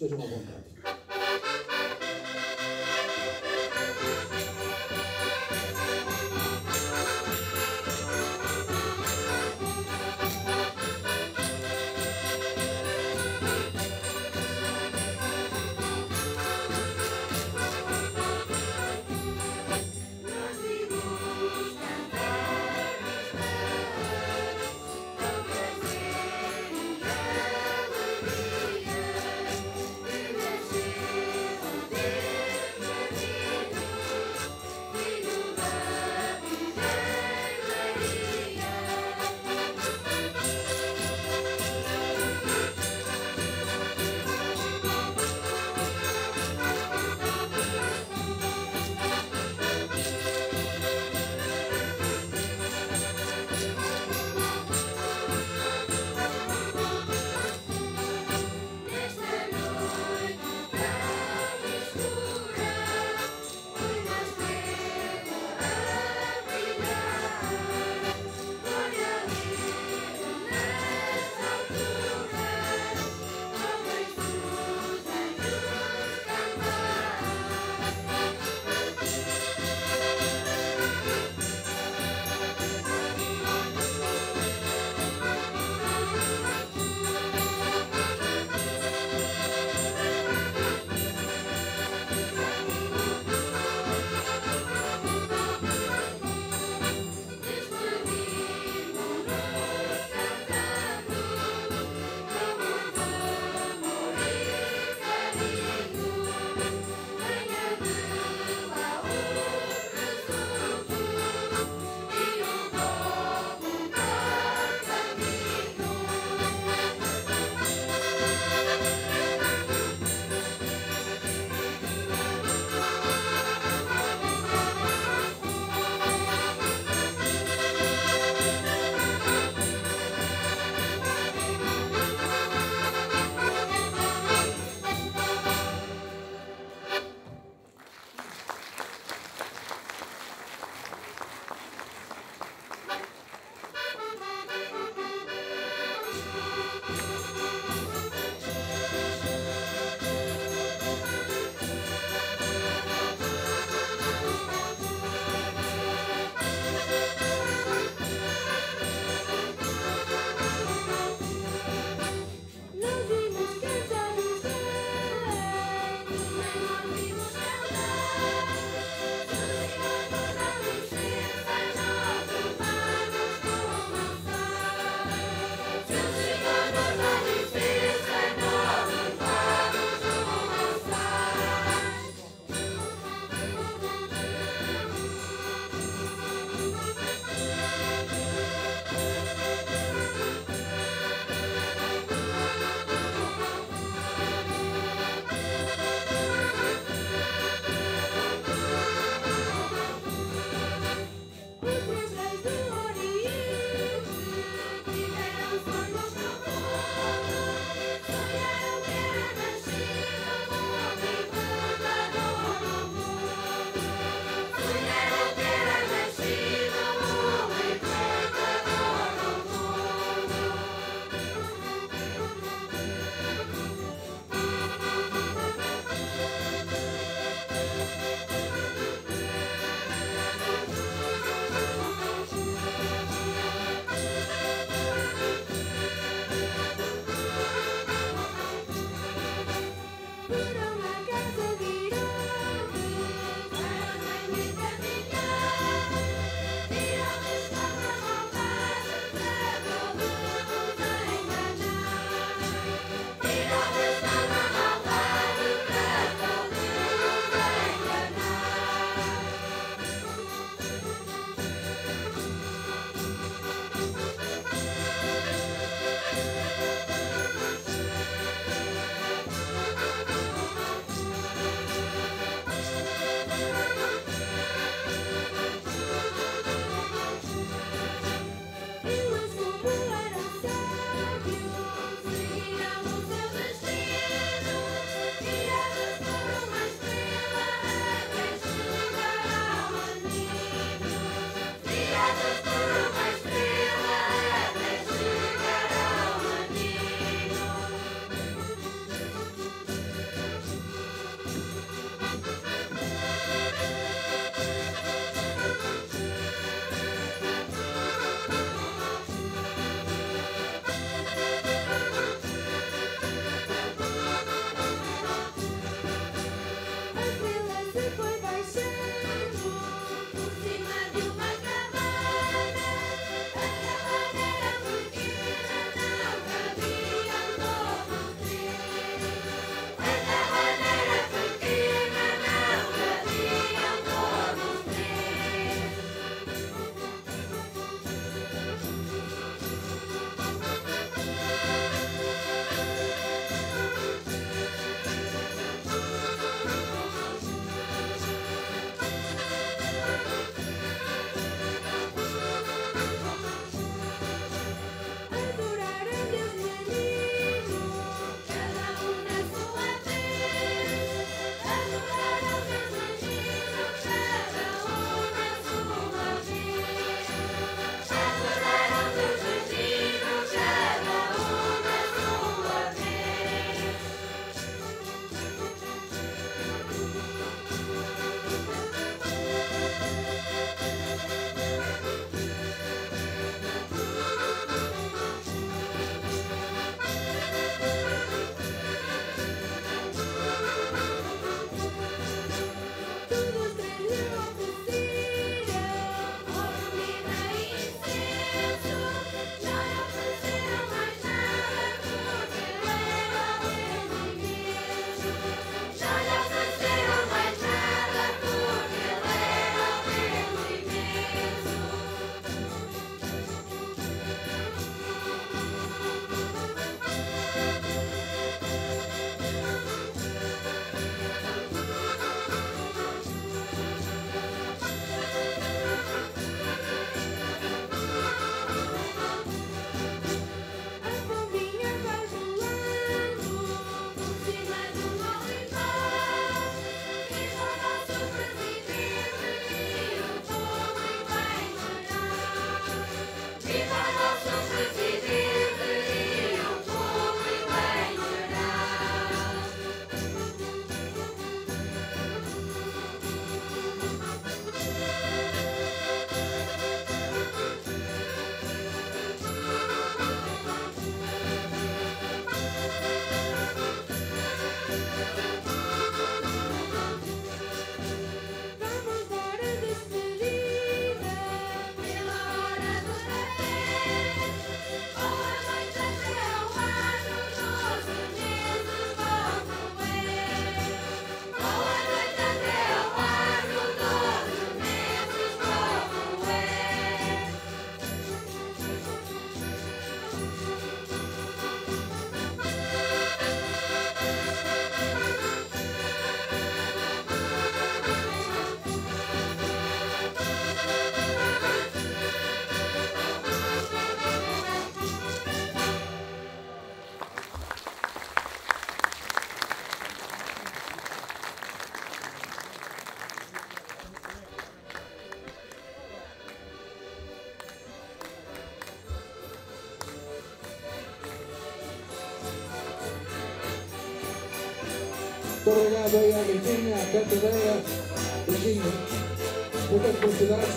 这是我们家 Super 庭。Muito obrigado aí à Virgínia, à Cantadeira. Beijinho. Muitas felicidades